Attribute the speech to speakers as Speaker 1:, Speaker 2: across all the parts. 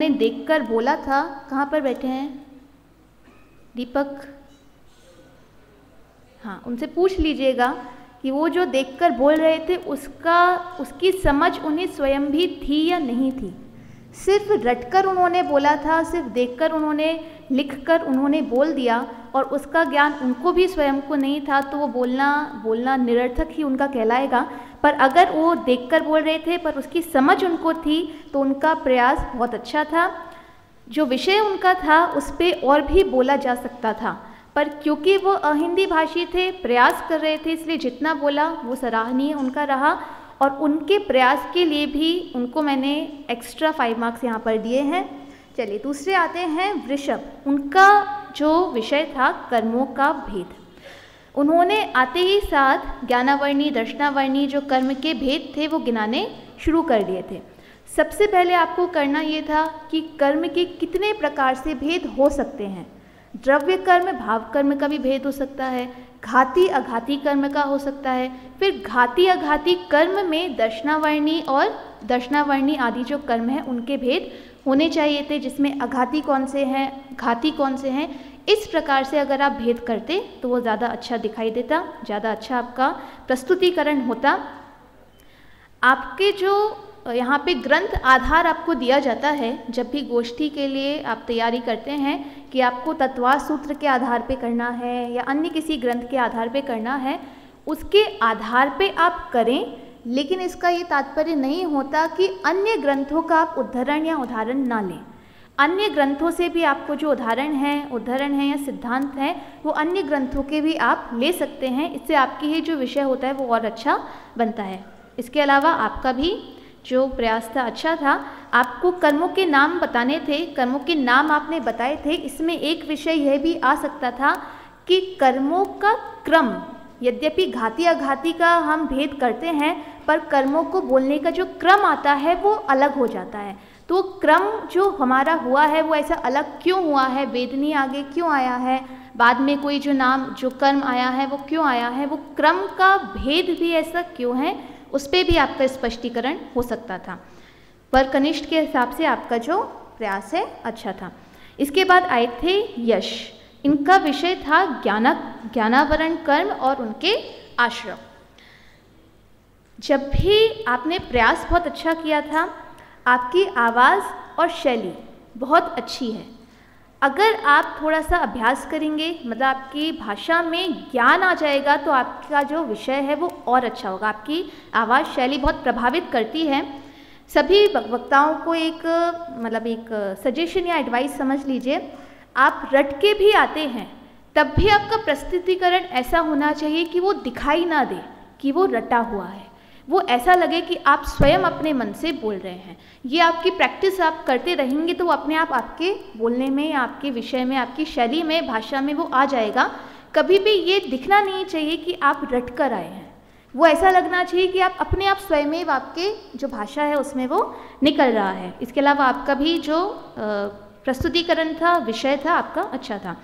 Speaker 1: ने देखकर बोला था, कहाँ पर बैठे हैं? दीपक। हाँ उनसे पूछ लीजिएगा कि वो जो देखकर बोल रहे थे, उसका, उसकी समझ उन्हें स्वयं भी थी या नहीं थी। सिर्फ़ रटकर उन्होंने बोला था, सिर्फ़ देखकर उन्होंने, लिखकर उन्होंने बोल दिया और उसका ज्ञान उनको भी स्वयं को नहीं था तो वो बोलना बोलना निरर्थक ही उनका कहलाएगा। पर अगर वो देखकर बोल रहे थे, पर उसकी समझ उनको थी तो उनका प्रयास बहुत अच्छा था। जो विषय उनका था, उस पर और भी बोला जा सकता था। पर क्योंकि वो अहिंदी भाषी थे, प्रयास कर रहे थे, इसलिए जितना बोला, वो सराहनीय उनका रहा। और उनके प्रयास के लिए भी उनको मैंने एक्स्ट्रा फाइव मार्क्स यहाँ पर दिए हैं। चलिए, दूसरे आते हैं वृषभ। उनका जो विषय था कर्मों का भेद। उन्होंने आते ही साथ ज्ञानावर्णी, दर्शनावर्णी, जो कर्म के भेद थे, वो गिनाने शुरू कर दिए थे। सबसे पहले आपको करना ये था कि कर्म के कितने प्रकार से भेद हो सकते हैं। द्रव्य कर्म, भाव कर्म का भी भेद हो सकता है। घाती अघाती कर्म का हो सकता है। फिर घाती अघाती कर्म में दर्शनावर्णी और दर्शनावर्णी आदि जो कर्म हैं, उनके भेद होने चाहिए थे, जिसमें अघाती कौन से हैं, घाती कौन से हैं, इस प्रकार से अगर आप भेद करते तो वो ज़्यादा अच्छा दिखाई देता, ज़्यादा अच्छा आपका प्रस्तुतिकरण होता। आपके जो यहाँ पे ग्रंथ आधार आपको दिया जाता है, जब भी गोष्ठी के लिए आप तैयारी करते हैं कि आपको तत्वा सूत्र के आधार पे करना है या अन्य किसी ग्रंथ के आधार पे करना है, उसके आधार पे आप करें, लेकिन इसका ये तात्पर्य नहीं होता कि अन्य ग्रंथों का आप उदाहरण या उदाहरण ना लें। अन्य ग्रंथों से भी आपको जो उदाहरण है उदाहरण है या सिद्धांत है, वो अन्य ग्रंथों के भी आप ले सकते हैं। इससे आपकी ही जो विषय होता है, वो और अच्छा बनता है। इसके अलावा आपका भी जो प्रयास था अच्छा था। आपको कर्मों के नाम बताने थे, कर्मों के नाम आपने बताए थे। इसमें एक विषय यह भी आ सकता था कि कर्मों का क्रम, यद्यपि घाती अघाती का हम भेद करते हैं, पर कर्मों को बोलने का जो क्रम आता है, वो अलग हो जाता है। तो क्रम जो हमारा हुआ है, वो ऐसा अलग क्यों हुआ है? वेदनी आगे क्यों आया है? बाद में कोई जो नाम, जो कर्म आया है, वो क्यों आया है? वो क्रम का भेद भी ऐसा क्यों है? उस पर भी आपका स्पष्टीकरण हो सकता था। पर कनिष्ठ के हिसाब से आपका जो प्रयास है अच्छा था। इसके बाद आए थे यश। इनका विषय था ज्ञान ज्ञानावरण कर्म और उनके आश्रम। जब भी आपने प्रयास बहुत अच्छा किया था, आपकी आवाज़ और शैली बहुत अच्छी है। अगर आप थोड़ा सा अभ्यास करेंगे मतलब आपकी भाषा में ज्ञान आ जाएगा तो आपका जो विषय है वो और अच्छा होगा। आपकी आवाज़ शैली बहुत प्रभावित करती है। सभी वक्ताओं को एक मतलब एक सजेशन या एडवाइस समझ लीजिए। आप रट के भी आते हैं, तब भी आपका प्रस्तुतिकरण ऐसा होना चाहिए कि वो दिखाई ना दे, कि वो रटा हुआ है। वो ऐसा लगे कि आप स्वयं अपने मन से बोल रहे हैं। ये आपकी प्रैक्टिस आप करते रहेंगे तो वो अपने आप आपके बोलने में, आपके विषय में, आपकी शैली में, भाषा में वो आ जाएगा। कभी भी ये दिखना नहीं चाहिए कि आप रट कर आए हैं। वो ऐसा लगना चाहिए कि आप अपने आप स्वयं में आपके जो भाषा है उसमें वो निकल रहा है। इसके अलावा आपका भी जो प्रस्तुतिकरण था, विषय था, आपका अच्छा था।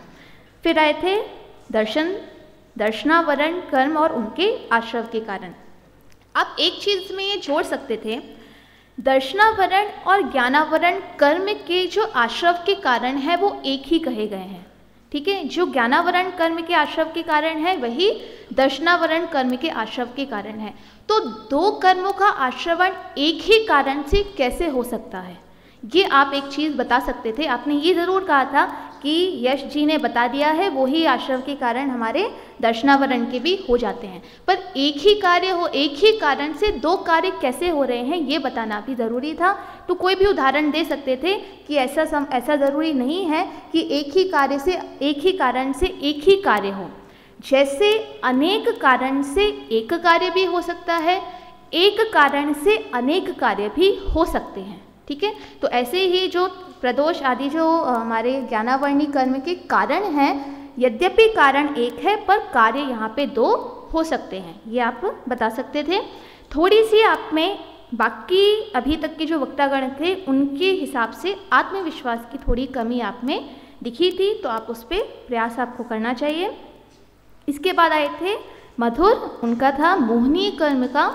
Speaker 1: फिर आए थे दर्शन, दर्शनावरण, कर्म और उनके आश्रव के कारण। आप एक चीज़ में ये जोड़ सकते थे। दर्शनावरण और ज्ञानावरण कर्म के जो आश्रव के कारण है, वो एक ही कहे गए हैं। ठीक है? जो ज्ञानावरण कर्म के आश्रव के कारण है, वही दर्शनावरण कर्म के आश्रव के कारण है। तो दो कर्मों का आश्रवण एक ही कारण से कैसे हो सकता है? ये आप एक चीज़ बता सकते थे। आपने ये ज़रूर कहा था कि यश जी ने बता दिया है, वो ही आश्रव के कारण हमारे दर्शनावरण के भी हो जाते हैं। पर एक ही कार्य हो, एक ही कारण से दो कार्य कैसे हो रहे हैं, ये बताना भी ज़रूरी था। तो कोई भी उदाहरण दे सकते थे कि ऐसा सम, ऐसा ज़रूरी नहीं है कि एक ही कार्य से, एक ही कारण से एक ही कार्य हो। जैसे अनेक कारण से एक कार्य भी हो सकता है, एक कारण से अनेक कार्य भी हो सकते हैं। ठीक है? तो ऐसे ही जो प्रदोष आदि जो हमारे ज्ञानावर्णी कर्म के कारण हैं, यद्यपि कारण एक है, पर कार्य यहाँ पे दो हो सकते हैं। ये आप बता सकते थे। थोड़ी सी आप में बाकी अभी तक के जो वक्तागण थे, उनके हिसाब से आत्मविश्वास की थोड़ी कमी आप में दिखी थी तो आप उस पर प्रयास आपको करना चाहिए। इसके बाद आए थे मधुर, उनका था मोहनी कर्म का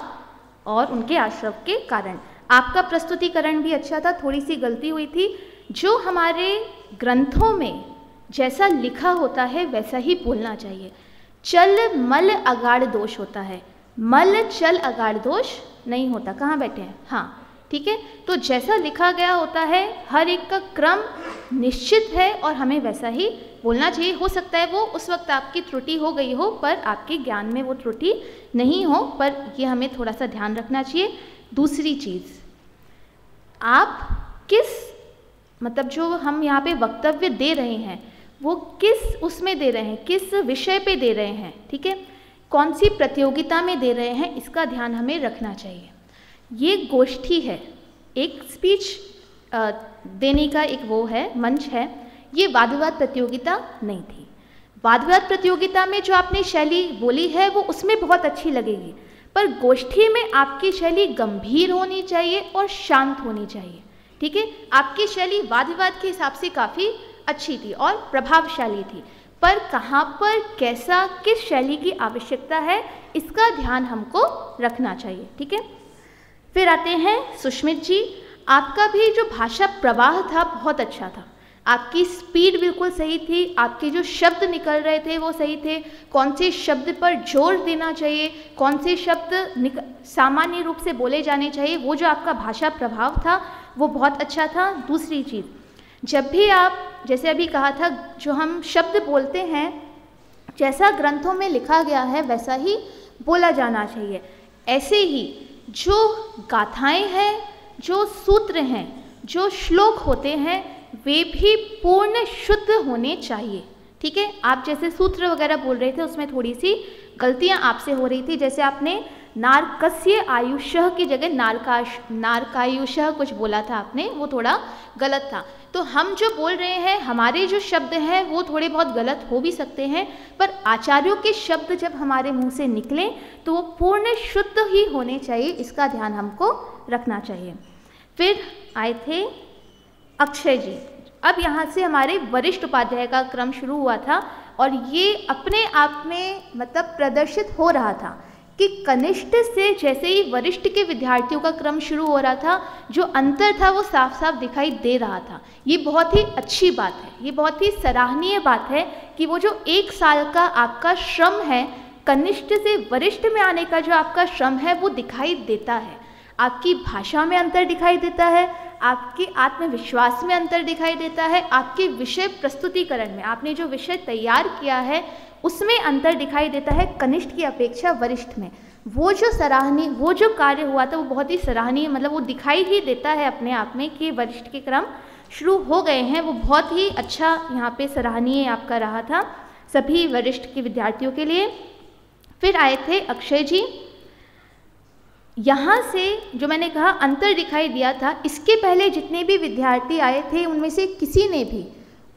Speaker 1: और उनके आश्रव के कारण। आपका प्रस्तुतिकरण भी अच्छा था थोड़ी सी गलती हुई थी। जो हमारे ग्रंथों में जैसा लिखा होता है, वैसा ही बोलना चाहिए। चल मल अगाड़ दोष होता है। मल चल अगाड़ दोष नहीं होता। कहाँ बैठे हैं? हाँ ठीक है? तो जैसा लिखा गया होता है, हर एक का क्रम निश्चित है और हमें वैसा ही बोलना चाहिए। हो सकता है वो उस वक्त आपकी त्रुटि हो गई हो, पर आपके ज्ञान में वो त्रुटि नहीं हो, पर ये हमें थोड़ा सा ध्यान रखना चाहिए। दूसरी चीज़, आप किस मतलब जो हम यहाँ पे वक्तव्य दे रहे हैं, वो किस उसमें दे रहे हैं, किस विषय पे दे रहे हैं, ठीक है? कौन सी प्रतियोगिता में दे रहे हैं, इसका ध्यान हमें रखना चाहिए। ये गोष्ठी है, एक स्पीच देने का एक वो है, मंच है, ये वाद विवाद प्रतियोगिता नहीं थी। वाद विवाद प्रतियोगिता में जो आपने शैली बोली है, वो उसमें बहुत अच्छी लगेगी। पर गोष्ठी में आपकी शैली गंभीर होनी चाहिए और शांत होनी चाहिए, ठीक है? आपकी शैली वाद विवाद के हिसाब से काफ़ी अच्छी थी और प्रभावशाली थी। पर कहाँ पर, कैसा, किस शैली की आवश्यकता है, इसका ध्यान हमको रखना चाहिए, ठीक है? फिर आते हैं सुष्मित जी। आपका भी जो भाषा प्रवाह था, बहुत अच्छा था। आपकी स्पीड बिल्कुल सही थी, आपके जो शब्द निकल रहे थे वो सही थे। कौन से शब्द पर ज़ोर देना चाहिए, कौन से शब्द सामान्य रूप से बोले जाने चाहिए, वो जो आपका भाषा प्रभाव था, वो बहुत अच्छा था। दूसरी चीज़, जब भी आप, जैसे अभी कहा था, जो हम शब्द बोलते हैं, जैसा ग्रंथों में लिखा गया है, वैसा ही बोला जाना चाहिए। ऐसे ही जो गाथाएँ हैं, जो सूत्र हैं, जो श्लोक होते हैं वे भी पूर्ण शुद्ध होने चाहिए। ठीक है? आप जैसे सूत्र वगैरह बोल रहे थे, उसमें थोड़ी सी गलतियाँ आपसे हो रही थी। जैसे आपने नारकस्य आयुष्य की जगह नारकाश, नारकायुष्य कुछ बोला था आपने, वो थोड़ा गलत था। तो हम जो बोल रहे हैं, हमारे जो शब्द हैं, वो थोड़े बहुत गलत हो भी सकते हैं, पर आचार्यों के शब्द जब हमारे मुँह से निकलें तो वो पूर्ण शुद्ध ही होने चाहिए, इसका ध्यान हमको रखना चाहिए। फिर आए थे अक्षय जी। अब यहाँ से हमारे वरिष्ठ उपाध्याय का क्रम शुरू हुआ था और ये अपने आप में मतलब प्रदर्शित हो रहा था कि कनिष्ठ से जैसे ही वरिष्ठ के विद्यार्थियों का क्रम शुरू हो रहा था, जो अंतर था वो साफ़ साफ़ दिखाई दे रहा था। ये बहुत ही अच्छी बात है, ये बहुत ही सराहनीय बात है कि वो जो एक साल का आपका श्रम है, कनिष्ठ से वरिष्ठ में आने का जो आपका श्रम है, वो दिखाई देता है। आपकी भाषा में अंतर दिखाई देता है, आपके आत्मविश्वास में अंतर दिखाई देता है, आपके विषय प्रस्तुतिकरण में, आपने जो विषय तैयार किया है, उसमें अंतर दिखाई देता है कनिष्ठ की अपेक्षा वरिष्ठ में। वो जो सराहनीय, वो जो कार्य हुआ था, वो बहुत ही सराहनीय मतलब वो दिखाई ही देता है अपने आप में कि वरिष्ठ के क्रम शुरू हो गए हैं, वो बहुत ही अच्छा यहाँ पे सराहनीय आपका रहा था। सभी वरिष्ठ के विद्यार्थियों के लिए फिर आए थे अक्षय जी। यहाँ से जो मैंने कहा अंतर दिखाई दिया था, इसके पहले जितने भी विद्यार्थी आए थे, उनमें से किसी ने भी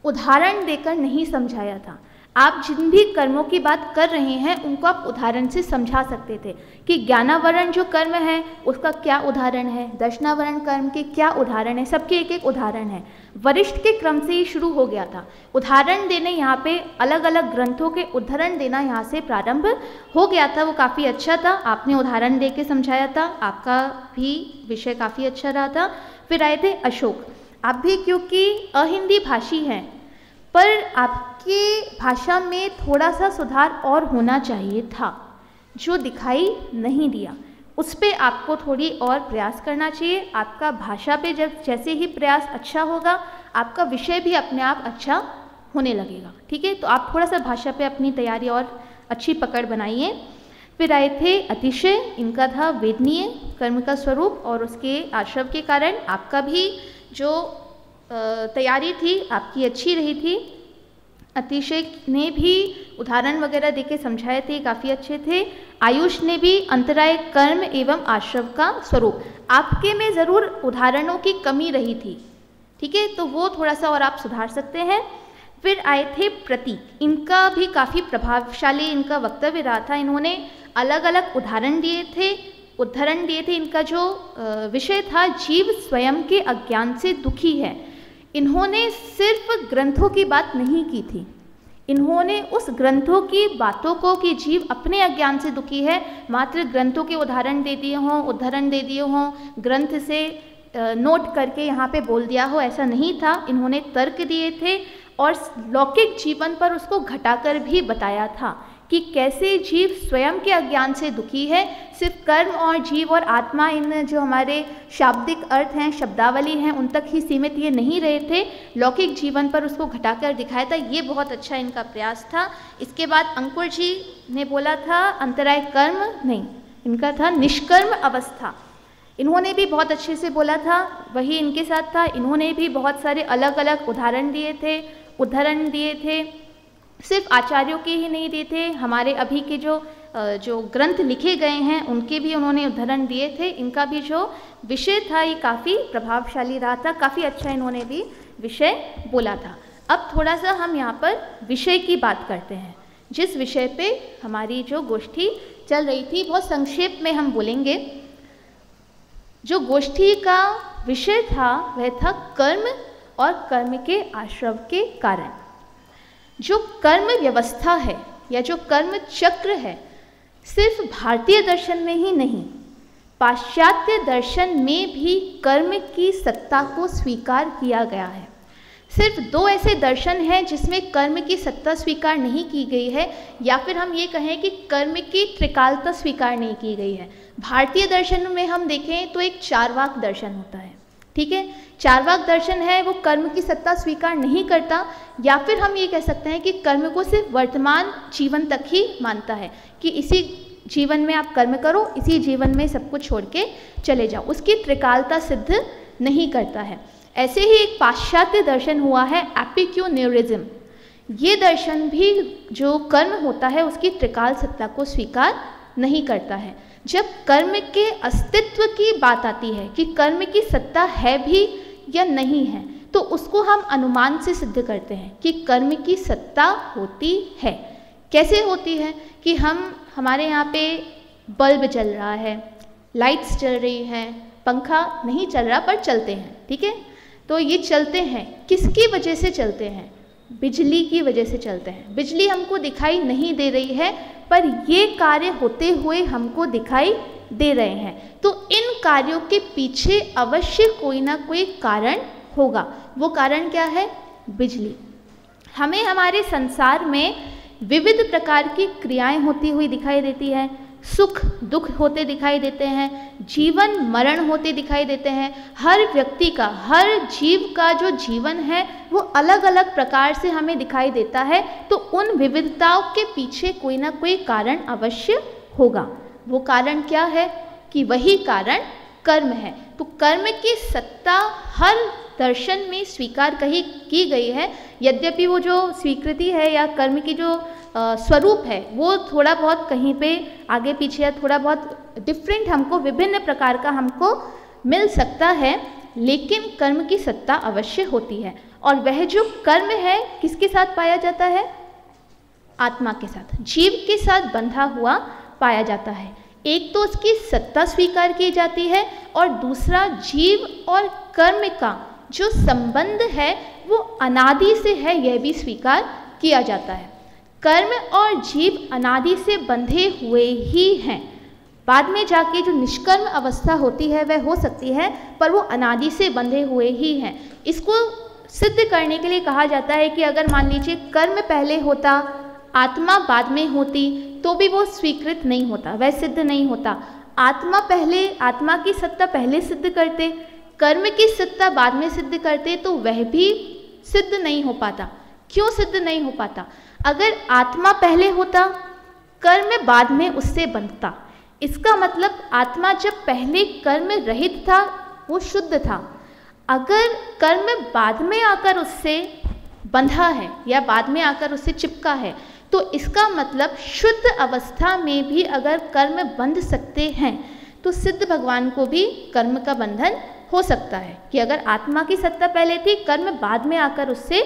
Speaker 1: उदाहरण देकर नहीं समझाया था। आप जिन भी कर्मों की बात कर रहे हैं, उनको आप उदाहरण से समझा सकते थे कि ज्ञानावरण जो कर्म है, उसका क्या उदाहरण है? दर्शनावरण कर्म के क्या उदाहरण है? सबके एक एक उदाहरण है। वरिष्ठ के क्रम से ही शुरू हो गया था। उदाहरण देने यहाँ पे अलग अलग ग्रंथों के उदाहरण देना यहाँ से प्रारंभ हो गया था। वो काफ़ी अच्छा था। आपने उदाहरण दे के समझाया था। आपका भी विषय काफ़ी अच्छा रहा था। फिर आए थे अशोक। आप भी, क्योंकि अहिंदी भाषी हैं पर आपके भाषा में थोड़ा सा सुधार और होना चाहिए था, जो दिखाई नहीं दिया। उस पर आपको थोड़ी और प्रयास करना चाहिए। आपका भाषा पे जब जैसे ही प्रयास अच्छा होगा, आपका विषय भी अपने आप अच्छा होने लगेगा। ठीक है? तो आप थोड़ा सा भाषा पे अपनी तैयारी और अच्छी पकड़ बनाइए। फिर आए थे अतिशय, इनका था वेदनीय कर्म का स्वरूप और उसके आश्रव के कारण आपका भी जो तैयारी थी, आपकी अच्छी रही थी। अतिशय ने भी उदाहरण वगैरह देके समझाए थे, काफ़ी अच्छे थे। आयुष ने भी अंतराय कर्म एवं आश्रम का स्वरूप। आपके में ज़रूर उदाहरणों की कमी रही थी, ठीक है? तो वो थोड़ा सा और आप सुधार सकते हैं। फिर आए थे प्रतीक। इनका भी काफ़ी प्रभावशाली, इनका वक्तव्य रहा था। इन्होंने अलग अलग उदाहरण दिए थे। उदाहरण दिए थे। इनका जो विषय था, जीव स्वयं के अज्ञान से दुखी है। इन्होंने सिर्फ़ ग्रंथों की बात नहीं की थी। इन्होंने उस ग्रंथों की बातों को कि जीव अपने अज्ञान से दुखी है, मात्र ग्रंथों के उदाहरण दे दिए हों उदाहरण दे दिए हों, ग्रंथ से नोट करके यहाँ पे बोल दिया हो, ऐसा नहीं था। इन्होंने तर्क दिए थे और लौकिक जीवन पर उसको घटाकर भी बताया था। कि कैसे जीव स्वयं के अज्ञान से दुखी है? सिर्फ़ कर्म और जीव और आत्मा इन जो हमारे शाब्दिक अर्थ हैं, शब्दावली हैं, उन तक ही सीमित ये नहीं रहे थे। लौकिक जीवन पर उसको घटाकर दिखाया था, ये बहुत अच्छा इनका प्रयास था। इसके बाद अंकुर जी ने बोला था, अंतराय कर्म नहीं, इनका था निष्कर्म अवस्था। इन्होंने भी बहुत अच्छे से बोला था, वही इनके साथ था। इन्होंने भी बहुत सारे अलग अलग उदाहरण दिए थे उदाहरण दिए थे। सिर्फ़ आचार्यों के ही नहीं दिए थे, हमारे अभी के जो जो ग्रंथ लिखे गए हैं, उनके भी उन्होंने उदाहरण दिए थे। इनका भी जो विषय था, ये काफ़ी प्रभावशाली रहा था, काफ़ी अच्छा इन्होंने भी विषय बोला था। अब थोड़ा सा हम यहाँ पर विषय की बात करते हैं। जिस विषय पे हमारी जो गोष्ठी चल रही थी, बहुत संक्षेप में हम बोलेंगे। जो गोष्ठी का विषय था, वह था कर्म और कर्म के आश्रव के कारण। जो कर्म व्यवस्था है या जो कर्म चक्र है, सिर्फ़ भारतीय दर्शन में ही नहीं, पाश्चात्य दर्शन में भी कर्म की सत्ता को स्वीकार किया गया है। सिर्फ़ दो ऐसे दर्शन हैं जिसमें कर्म की सत्ता स्वीकार नहीं की गई है, या फिर हम ये कहें कि कर्म की त्रिकालता स्वीकार नहीं की गई है। भारतीय दर्शन में हम देखें तो एक चारवाक दर्शन होता है। ठीक है? चारवाक दर्शन है, वो कर्म की सत्ता स्वीकार नहीं करता, या फिर हम ये कह सकते हैं कि कर्म को सिर्फ़ वर्तमान जीवन तक ही मानता है, कि इसी जीवन में आप कर्म करो, इसी जीवन में सब कुछ छोड़ के चले जाओ। उसकी त्रिकालता सिद्ध नहीं करता है। ऐसे ही एक पाश्चात्य दर्शन हुआ है, एपिक्यून्यूरिज्म। ये दर्शन भी जो कर्म होता है, उसकी त्रिकाल सत्ता को स्वीकार नहीं करता है। जब कर्म के अस्तित्व की बात आती है कि कर्म की सत्ता है भी या नहीं है तो उसको हम अनुमान से सिद्ध करते हैं कि कर्म की सत्ता होती है। कैसे होती है कि हम, हमारे यहाँ पे बल्ब चल रहा है, लाइट्स चल रही हैं, पंखा नहीं चल रहा पर चलते हैं, ठीक है? तो ये चलते हैं, किसकी वजह से चलते हैं? बिजली की वजह से चलते हैं। बिजली हमको दिखाई नहीं दे रही है पर ये कार्य होते हुए हमको दिखाई दे रहे हैं। तो इन कार्यों के पीछे अवश्य कोई ना कोई कारण होगा। वो कारण क्या है? बिजली। हमें हमारे संसार में विविध प्रकार की क्रियाएँ होती हुई दिखाई देती है। सुख, दुख होते दिखाई देते हैं, जीवन, मरण होते दिखाई देते हैं। हर व्यक्ति का, हर जीव का जो जीवन है, वो अलग अलग प्रकार से हमें दिखाई देता है। तो उन विविधताओं के पीछे कोई ना कोई कारण अवश्य होगा। वो कारण क्या है? कि वही कारण कर्म है। तो कर्म की सत्ता हर दर्शन में स्वीकार कही, की गई है। यद्यपि वो जो स्वीकृति है या कर्म की जो स्वरूप है। वो थोड़ा बहुत कहीं पे आगे पीछे या थोड़ा बहुत डिफरेंट हमको विभिन्न प्रकार का हमको मिल सकता है, लेकिन कर्म की सत्ता अवश्य होती है। और वह जो कर्म है, किसके साथ पाया जाता है? आत्मा के साथ। जीव के साथ बंधा हुआ पाया जाता है। एक तो उसकी सत्ता स्वीकार की जाती है और दूसरा जीव और कर्म का जो संबंध है, वो अनादि से है, यह भी स्वीकार किया जाता है। कर्म और जीव अनादि से बंधे हुए ही हैं। बाद में जाके जो निष्कर्म अवस्था होती है, वह हो सकती है, पर वो अनादि से बंधे हुए ही हैं। इसको सिद्ध करने के लिए कहा जाता है कि अगर मान लीजिए कर्म पहले होता, आत्मा बाद में होती तो भी वो स्वीकृत नहीं होता, वह सिद्ध नहीं होता। आत्मा पहले, आत्मा की सत्ता पहले सिद्ध करते, कर्म की सत्ता बाद में सिद्ध करते तो वह भी सिद्ध नहीं हो पाता। क्यों सिद्ध नहीं हो पाता? अगर आत्मा पहले होता, कर्म बाद में उससे बनता। इसका मतलब आत्मा जब पहले कर्म रहित था, वो शुद्ध था। अगर कर्म बाद में आकर उससे बंधा है या बाद में आकर उससे चिपका है तो इसका मतलब शुद्ध अवस्था में भी अगर कर्म बंध सकते हैं तो सिद्ध भगवान को भी कर्म का बंधन हो सकता है कि अगर आत्मा की सत्ता पहले थी, कर्म बाद में आकर उससे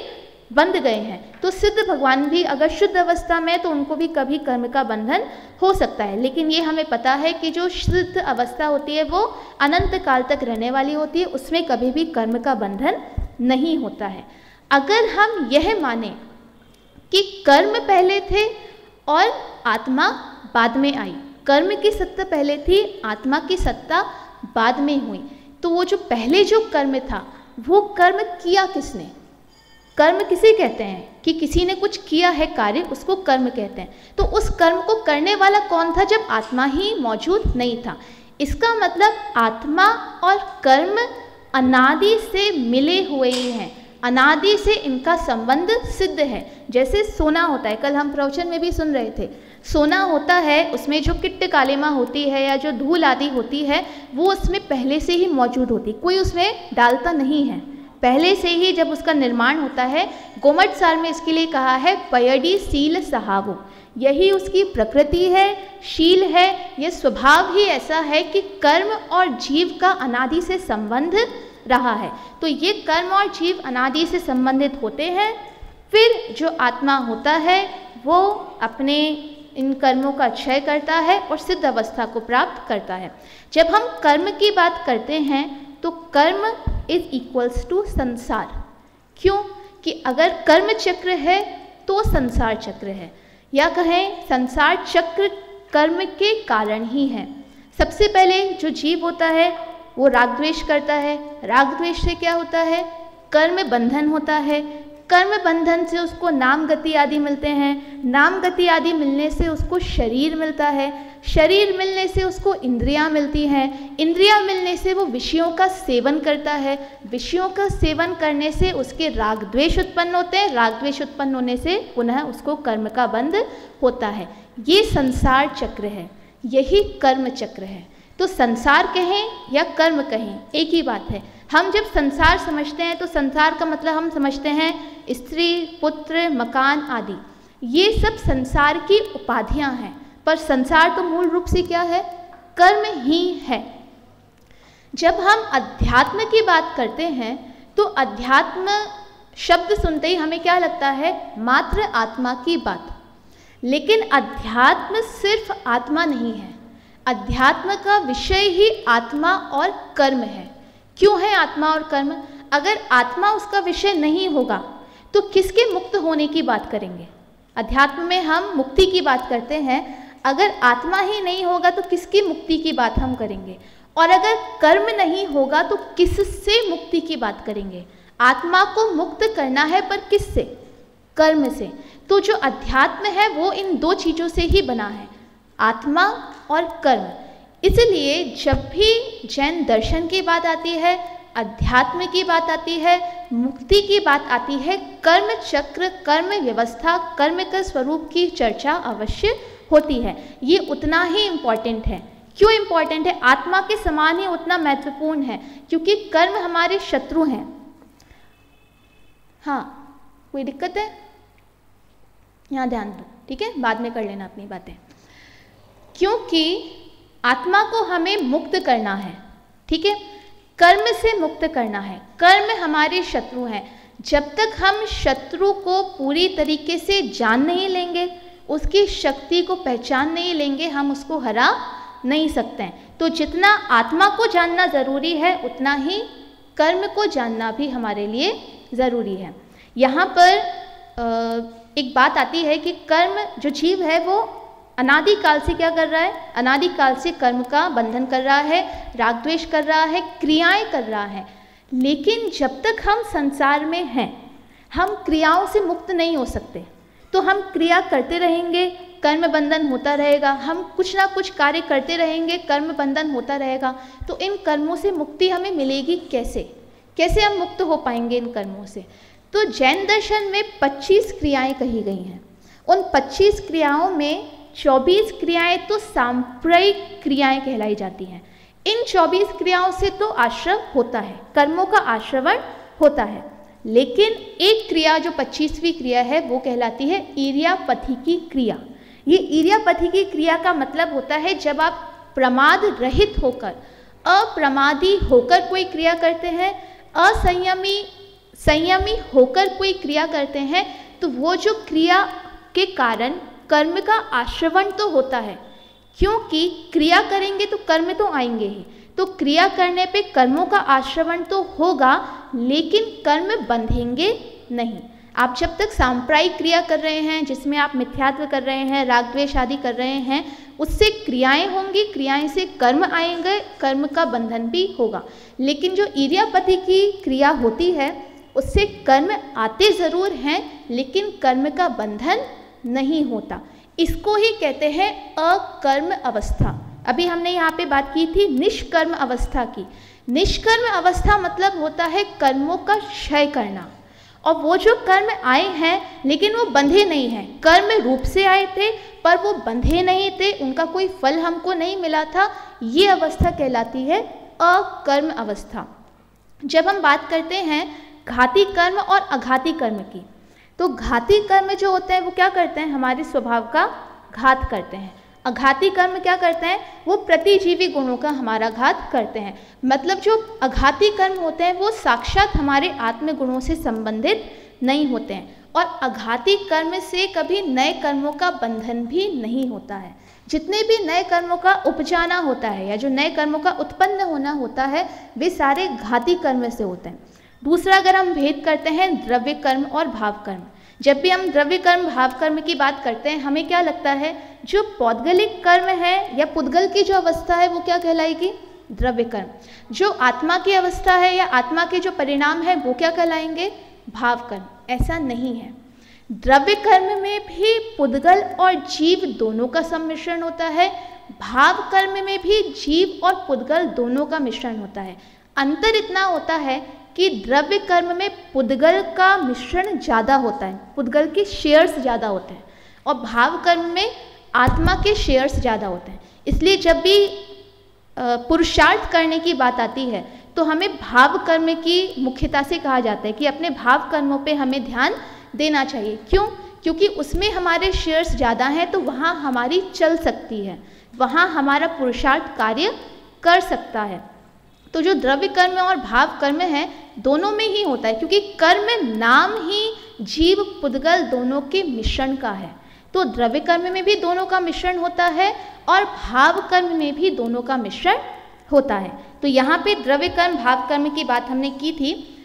Speaker 1: बंध गए हैं। तो सिद्ध भगवान भी अगर शुद्ध अवस्था में तो उनको भी कभी कर्म का बंधन हो सकता है। लेकिन ये हमें पता है कि जो शुद्ध अवस्था होती है, वो अनंत काल तक रहने वाली होती है। उसमें कभी भी कर्म का बंधन नहीं होता है। अगर हम यह माने कि कर्म पहले थे और आत्मा बाद में आई, कर्म की सत्ता पहले थी, आत्मा की सत्ता बाद में हुई तो वो जो पहले जो कर्म था, वो कर्म किया किसने? कर्म किसे कहते हैं? कि किसी ने कुछ किया है कार्य, उसको कर्म कहते हैं। तो उस कर्म को करने वाला कौन था जब आत्मा ही मौजूद नहीं था? इसका मतलब आत्मा और कर्म अनादि से मिले हुए ही हैं। अनादि से इनका संबंध सिद्ध है। जैसे सोना होता है, कल हम प्रवचन में भी सुन रहे थे। सोना होता है, उसमें जो किट्ट कालेमा होती है या जो धूल आदि होती है, वो उसमें पहले से ही मौजूद होती कोई उसमें डालता नहीं है। पहले से ही जब उसका निर्माण होता है, गोमट सार में इसके लिए कहा है, पयडी सील सहावो। यही उसकी प्रकृति है, शील है यह स्वभाव ही ऐसा है कि कर्म और जीव का अनादि से संबंध रहा है। तो ये कर्म और जीव अनादि से संबंधित होते हैं, फिर जो आत्मा होता है, वो अपने इन कर्मों का क्षय करता है और सिद्ध अवस्था को प्राप्त करता है। जब हम कर्म की बात करते हैं तो कर्म इज़ इक्वल्स टू संसार। क्यों? कि अगर कर्म चक्र है तो संसार चक्र है। या कहें, संसार चक्र कर्म के कारण ही है। सबसे पहले जो जीव होता है, वो राग द्वेष करता है। राग द्वेष से क्या होता है? कर्म बंधन होता है। कर्म बंधन से उसको नाम गति आदि मिलते हैं। नाम गति आदि मिलने से उसको शरीर मिलता है। शरीर मिलने से उसको इंद्रियाँ मिलती हैं। इंद्रियाँ मिलने से वो विषयों का सेवन करता है। विषयों का सेवन करने से उसके राग द्वेष उत्पन्न होते हैं। राग द्वेष उत्पन्न होने से पुनः उसको कर्म का बंध होता है। ये संसार चक्र है। यही कर्म चक्र है। तो संसार कहें या कर्म कहें, एक ही बात है। हम जब संसार समझते हैं तो संसार का मतलब हम समझते हैं स्त्री, पुत्र, मकान आदि। ये सब संसार की उपाधियाँ हैं। पर संसार तो मूल रूप से क्या है? कर्म ही है। जब हम अध्यात्म की बात करते हैं तो अध्यात्म शब्द सुनते ही हमें क्या लगता है? मात्र आत्मा की बात। लेकिन अध्यात्म सिर्फ़ आत्मा नहीं है। अध्यात्म का विषय ही आत्मा और कर्म है। क्यों है आत्मा और कर्म? अगर आत्मा उसका विषय नहीं होगा तो किसके मुक्त होने की बात करेंगे? अध्यात्म में हम मुक्ति की बात करते हैं। अगर आत्मा ही नहीं होगा तो किसकी मुक्ति की बात हम करेंगे? और अगर कर्म नहीं होगा तो किससे मुक्ति की बात करेंगे? आत्मा को मुक्त करना है, पर किससे? कर्म से। तो जो अध्यात्म है, वो इन दो चीज़ों से ही बना है। आत्मा और कर्म। इसलिए जब भी जैन दर्शन की बात आती है, अध्यात्म की बात आती है, मुक्ति की बात आती है, कर्म चक्र, कर्म व्यवस्था, कर्म का स्वरूप की चर्चा अवश्य होती है। ये उतना ही इंपॉर्टेंट है। क्यों इंपॉर्टेंट है? आत्मा के समान ही उतना महत्वपूर्ण है, क्योंकि कर्म हमारे शत्रु हैं। हाँ कोई दिक्कत है? यहाँ ध्यान दो, ठीक है? बाद में कर लेना अपनी बातें। क्योंकि आत्मा को हमें मुक्त करना है, ठीक है? कर्म से मुक्त करना है। कर्म हमारे शत्रु हैं। जब तक हम शत्रु को पूरी तरीके से जान नहीं लेंगे, उसकी शक्ति को पहचान नहीं लेंगे, हम उसको हरा नहीं सकते हैं। तो जितना आत्मा को जानना ज़रूरी है, उतना ही कर्म को जानना भी हमारे लिए ज़रूरी है। यहाँ पर एक बात आती है कि कर्म जो जीव है, वो अनादि काल से क्या कर रहा है? अनादि काल से कर्म का बंधन कर रहा है राग द्वेष कर रहा है, क्रियाएँ कर रहा है। लेकिन जब तक हम संसार में हैं, हम क्रियाओं से मुक्त नहीं हो सकते। तो हम क्रिया करते रहेंगे, कर्म बंधन होता रहेगा। हम कुछ ना कुछ कार्य करते रहेंगे, कर्म बंधन होता रहेगा। तो इन कर्मों से मुक्ति हमें मिलेगी कैसे? कैसे हम मुक्त हो पाएँगे इन कर्मों से? तो जैन दर्शन में 25 क्रियाएँ कही गई हैं। उन 25 क्रियाओं में चौबीस क्रियाएँ तो सांप्रयिक क्रियाएँ कहलाई जाती हैं। इन चौबीस क्रियाओं से तो आश्रव होता है, कर्मों का आश्रवण होता है। लेकिन एक क्रिया जो पच्चीसवीं क्रिया है, वो कहलाती है ईरियापथी की क्रिया। ये ईरियापथी की क्रिया का मतलब होता है जब आप प्रमाद रहित होकर, अप्रमादी होकर कोई क्रिया करते हैं, असंयमी, संयमी होकर कोई क्रिया करते हैं तो वो जो क्रिया के कारण कर्म का आश्रवण तो होता है। क्योंकि क्रिया करेंगे तो कर्म तो आएँगे ही। तो क्रिया करने पे कर्मों का आश्रवण तो होगा, लेकिन कर्म बंधेंगे नहीं। आप जब तक सांप्रायिक क्रिया कर रहे हैं, जिसमें आप मिथ्यात्व कर रहे हैं, राग द्वेष आदि कर रहे हैं, उससे क्रियाएँ होंगी, क्रियाएँ से कर्म आएँगे, कर्म का बंधन भी होगा। लेकिन जो ईरियापति की क्रिया होती है, उससे कर्म आते ज़रूर हैं, लेकिन कर्म का बंधन नहीं होता। इसको ही कहते हैं अकर्म अवस्था। अभी हमने यहाँ पे बात की थी निष्कर्म अवस्था की। निष्कर्म अवस्था मतलब होता है कर्मों का क्षय करना। और वो जो कर्म आए हैं, लेकिन वो बंधे नहीं हैं। कर्म रूप से आए थे, पर वो बंधे नहीं थे। उनका कोई फल हमको नहीं मिला था। ये अवस्था कहलाती है अकर्म अवस्था। जब हम बात करते हैं घाती कर्म और अघाती कर्म की तो घाती कर्म जो होते हैं, वो क्या करते हैं? हमारे स्वभाव का घात करते हैं। अघाती कर्म क्या करते हैं? वो प्रतिजीवी गुणों का हमारा घात करते हैं। मतलब जो अघाती कर्म होते हैं, वो साक्षात हमारे आत्म गुणों से संबंधित नहीं होते हैं। और अघाती कर्म से कभी नए कर्मों का बंधन भी नहीं होता है। जितने भी नए कर्मों का उपजाना होता है, या जो नए कर्मों का उत्पन्न होना होता है, वे सारे घाती कर्म से होते हैं। दूसरा, अगर हम भेद करते हैं द्रव्य कर्म और भाव कर्म, जब भी हम द्रव्य कर्म, भाव कर्म की बात करते हैं, हमें क्या लगता है, जो पौद्गलिक कर्म है या पुद्गल की जो अवस्था है, वो क्या कहलाएगी? द्रव्य कर्म। जो आत्मा की अवस्था है या आत्मा के जो परिणाम है, वो क्या कहलाएँगे? भाव कर्म। ऐसा नहीं है। द्रव्य कर्म में भी पुद्गल और जीव दोनों का सम्मिश्रण होता है। भाव कर्म में भी जीव और पुद्गल दोनों का मिश्रण होता है। अंतर इतना होता है कि द्रव्य कर्म में पुद्गल का मिश्रण ज़्यादा होता है, पुद्गल के शेयर्स ज़्यादा होते हैं और भाव कर्म में आत्मा के शेयर्स ज़्यादा होते हैं। इसलिए जब भी पुरुषार्थ करने की बात आती है तो हमें भाव कर्म की मुख्यता से कहा जाता है कि अपने भाव कर्मों पे हमें ध्यान देना चाहिए। क्यों? क्योंकि उसमें हमारे शेयर्स ज़्यादा हैं तो वहाँ हमारी चल सकती है, वहाँ हमारा पुरुषार्थ कार्य कर सकता है। तो जो द्रव्य कर्म और भाव कर्म है, दोनों में ही होता है, क्योंकि कर्म नाम ही जीव पुद्गल दोनों के मिश्रण का है। तो द्रव्य कर्म में भी दोनों का मिश्रण होता है और भाव कर्म में भी दोनों का मिश्रण होता है। तो यहाँ पे द्रव्य कर्म, भाव कर्म की बात हमने की थी।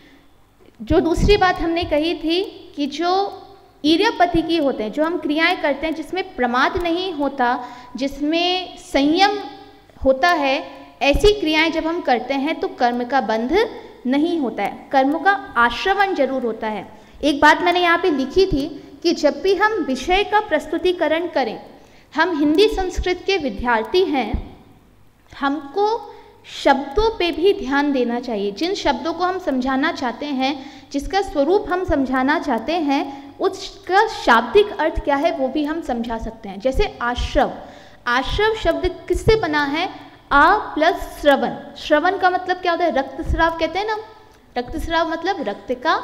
Speaker 1: जो दूसरी बात हमने कही थी कि जो ईर्यपति की होते हैं, जो हम क्रियाएँ करते हैं, जिसमें प्रमाद नहीं होता, जिसमें संयम होता है ऐसी क्रियाएँ जब हम करते हैं तो कर्म का बंध नहीं होता है। कर्म का आश्रवण ज़रूर होता है। एक बात मैंने यहाँ पे लिखी थी कि जब भी हम विषय का प्रस्तुतिकरण करें, हम हिंदी संस्कृत के विद्यार्थी हैं, हमको शब्दों पे भी ध्यान देना चाहिए। जिन शब्दों को हम समझाना चाहते हैं, जिसका स्वरूप हम समझाना चाहते हैं, उसका शाब्दिक अर्थ क्या है वो भी हम समझा सकते हैं। जैसे आश्रव। आश्रव शब्द किससे बना है? आ प्लस श्रवण। श्रवण का मतलब क्या होता है? रक्त रक्तस्राव कहते हैं ना? रक्तस्राव मतलब रक्त का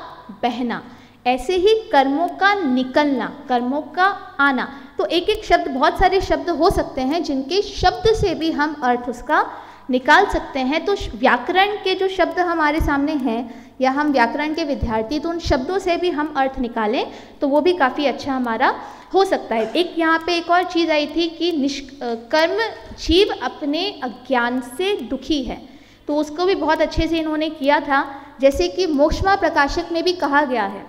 Speaker 1: बहना। ऐसे ही कर्मों का निकलना, कर्मों का आना। तो एक एक शब्द, बहुत सारे शब्द हो सकते हैं जिनके शब्द से भी हम अर्थ उसका निकाल सकते हैं। तो व्याकरण के जो शब्द हमारे सामने हैं या हम व्याकरण के विद्यार्थी तो उन शब्दों से भी हम अर्थ निकालें तो वो भी काफ़ी अच्छा हमारा हो सकता है। एक यहाँ पे एक और चीज़ आई थी कि निष्कर्म जीव अपने अज्ञान से दुखी है। तो उसको भी बहुत अच्छे से इन्होंने किया था। जैसे कि मोक्षमा प्रकाशक में भी कहा गया है,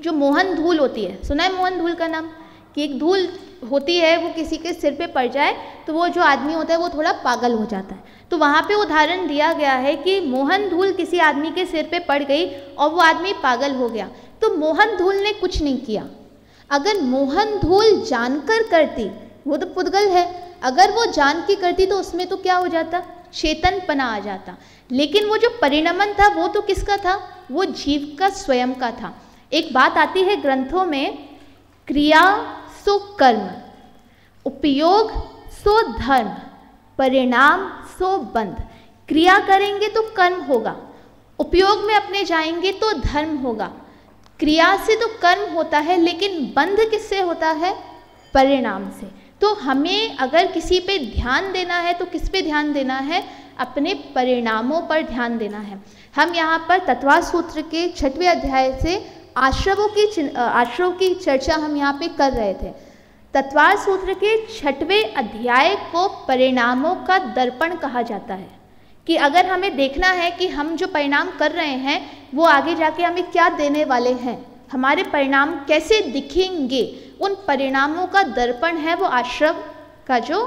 Speaker 1: जो मोहन धूल होती है। सुना है मोहन धूल का नाम? कि एक धूल होती है, वो किसी के सिर पे पड़ जाए तो वो जो आदमी होता है वो थोड़ा पागल हो जाता है। तो वहाँ पे उदाहरण दिया गया है कि मोहन धूल किसी आदमी के सिर पे पड़ गई और वो आदमी पागल हो गया। तो मोहन धूल ने कुछ नहीं किया। अगर मोहन धूल जानकर करती, वो तो पुद्गल है, अगर वो जान के करती तो उसमें तो क्या हो जाता? चेतन पना आ जाता। लेकिन वो जो परिणमन था, वो तो किसका था? वो जीव का, स्वयं का था। एक बात आती है ग्रंथों में, क्रिया सो कर्म उपयोग सो धर्म परिणाम सो बंध क्रिया करेंगे तो कर्म होगा, उपयोग में अपने जाएँगे तो धर्म होगा। क्रिया से तो कर्म होता है, लेकिन बंध किससे होता है? परिणाम से। तो हमें अगर किसी पे ध्यान देना है तो किस पे ध्यान देना है? अपने परिणामों पर ध्यान देना है। हम यहाँ पर तत्वा सूत्र के छठवें अध्याय से आश्रवों की आश्रव की चर्चा हम यहाँ पे कर रहे थे। तत्वार सूत्र के छठवें अध्याय को परिणामों का दर्पण कहा जाता है कि अगर हमें देखना है कि हम जो परिणाम कर रहे हैं, वो आगे जाके हमें क्या देने वाले हैं, हमारे परिणाम कैसे दिखेंगे, उन परिणामों का दर्पण है वो आश्रम का जो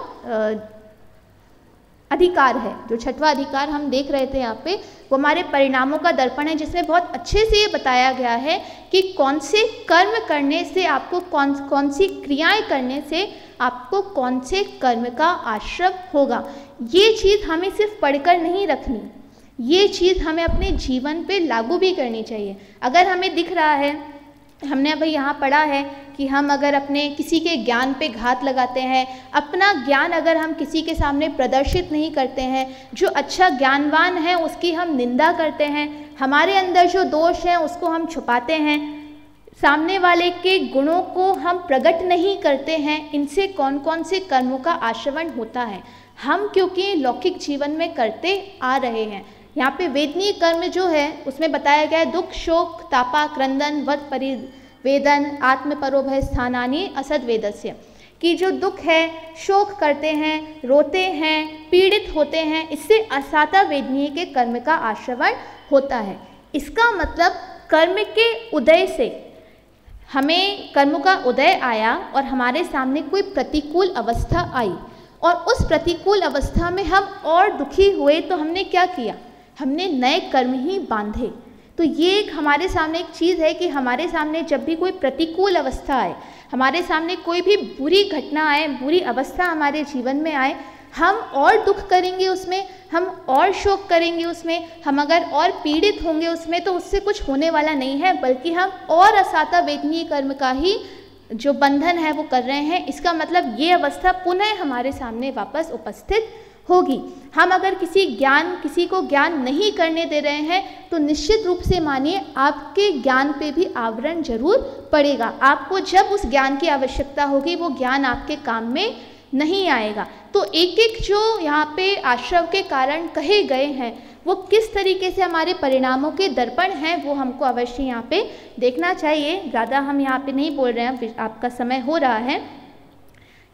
Speaker 1: अधिकार है। जो छठवा अधिकार हम देख रहे थे यहाँ पे, वो हमारे परिणामों का दर्पण है, जिसमें बहुत अच्छे से ये बताया गया है कि कौन से कर्म करने से आपको कौन कौन सी क्रियाएँ करने से आपको कौन से कर्म का आश्रम होगा। ये चीज़ हमें सिर्फ़ पढ़कर नहीं रखनी। ये चीज़ हमें अपने जीवन पे लागू भी करनी चाहिए। अगर हमें दिख रहा है हमने अभी यहाँ पढ़ा है कि हम अगर अपने किसी के ज्ञान पे घात लगाते हैं, अपना ज्ञान अगर हम किसी के सामने प्रदर्शित नहीं करते हैं, जो अच्छा ज्ञानवान है उसकी हम निंदा करते हैं, हमारे अंदर जो दोष है उसको हम छुपाते हैं, सामने वाले के गुणों को हम प्रकट नहीं करते हैं, इनसे कौन कौन से कर्मों का आश्रवण होता है? हम क्योंकि लौकिक जीवन में करते आ रहे हैं। यहाँ पे वेदनीय कर्म जो है, उसमें बताया गया है, दुख, शोक, तापा, क्रंदन वध परिवेदन आत्म परोभय स्थानानी असद वेदस्य कि जो दुख है, शोक करते हैं, रोते हैं, पीड़ित होते हैं, इससे असाता वेदनीय के कर्म का आश्रवण होता है। इसका मतलब कर्म के उदय से हमें कर्म का उदय आया और हमारे सामने कोई प्रतिकूल अवस्था आई। और उस प्रतिकूल अवस्था में हम और दुखी हुए तो हमने क्या किया? हमने नए कर्म ही बांधे। तो ये एक हमारे सामने एक चीज़ है कि हमारे सामने जब भी कोई प्रतिकूल अवस्था आए, हमारे सामने कोई भी बुरी घटना आए, बुरी अवस्था हमारे जीवन में आए, हम और दुख करेंगे उसमें, हम और शोक करेंगे उसमें, हम अगर और पीड़ित होंगे उसमें तो उससे कुछ होने वाला नहीं है, बल्कि हम और असाता वेदनीय कर्म का ही जो बंधन है वो कर रहे हैं, इसका मतलब ये अवस्था पुनः हमारे सामने वापस उपस्थित होगी। हम अगर किसी ज्ञान, किसी को ज्ञान नहीं करने दे रहे हैं तो निश्चित रूप से मानिए आपके ज्ञान पे भी आवरण ज़रूर पड़ेगा। आपको जब उस ज्ञान की आवश्यकता होगी, वो ज्ञान आपके काम में नहीं आएगा। तो एक एक जो यहाँ पे आश्रव के कारण कहे गए हैं, वो किस तरीके से हमारे परिणामों के दर्पण हैं, वो हमको अवश्य यहाँ पे देखना चाहिए। ज़्यादा हम यहाँ पे नहीं बोल रहे हैं, आपका समय हो रहा है।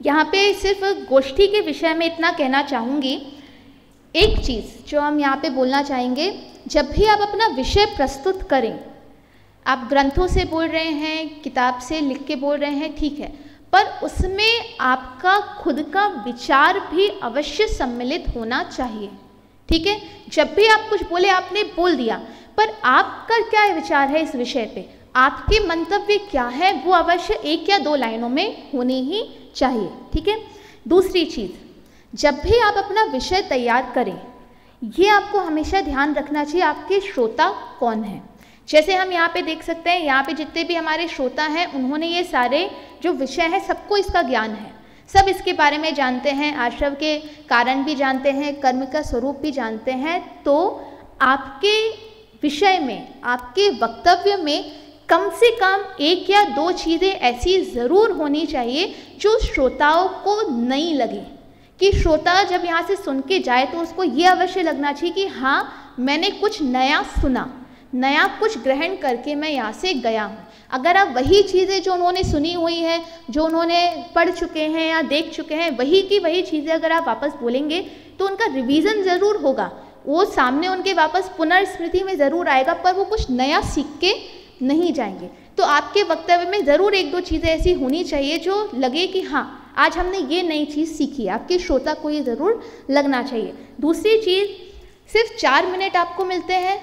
Speaker 1: यहाँ पे सिर्फ़ गोष्ठी के विषय में इतना कहना चाहूँगी। एक चीज़ जो हम यहाँ पे बोलना चाहेंगे, जब भी आप अपना विषय प्रस्तुत करें, आप ग्रंथों से बोल रहे हैं, किताब से लिख के बोल रहे हैं, ठीक है, पर उसमें आपका खुद का विचार भी अवश्य सम्मिलित होना चाहिए, ठीक है? जब भी आप कुछ बोले, आपने बोल दिया, पर आपका क्या विचार है इस विषय पे? आपके मंतव्य क्या है? वो अवश्य एक या दो लाइनों में होने ही चाहिए, ठीक है? दूसरी चीज़, जब भी आप अपना विषय तैयार करें, ये आपको हमेशा ध्यान रखना चाहिए, आपके श्रोता कौन है? जैसे हम यहाँ पे देख सकते हैं, यहाँ पे जितने भी हमारे श्रोता हैं, उन्होंने ये सारे जो विषय हैं, सबको इसका ज्ञान है। सब इसके बारे में जानते हैं, आश्रव के कारण भी जानते हैं, कर्म का स्वरूप भी जानते हैं तो आपके विषय में, आपके वक्तव्य में कम से कम एक या दो चीज़ें ऐसी ज़रूर होनी चाहिए जो श्रोताओं को नहीं लगे। कि श्रोता जब यहाँ से सुन के जाए तो उसको ये अवश्य लगना चाहिए कि हाँ मैंने कुछ नया सुना, नया कुछ ग्रहण करके मैं यहाँ से गया हूँ। अगर आप वही चीज़ें जो उन्होंने सुनी हुई हैं, जो उन्होंने पढ़ चुके हैं या देख चुके हैं, वही की वही चीज़ें अगर आप वापस बोलेंगे तो उनका रिवीजन ज़रूर होगा। वो सामने उनके वापस पुनर्स्मृति में ज़रूर आएगा, पर वो कुछ नया सीख के नहीं जाएँगे। तो आपके वक्तव्य में ज़रूर एक दो चीज़ें ऐसी होनी चाहिए जो लगे कि हाँ आज हमने ये नई चीज़ सीखी है। आपके श्रोता को ये ज़रूर लगना चाहिए। दूसरी चीज़, सिर्फ़ चार मिनट आपको मिलते हैं।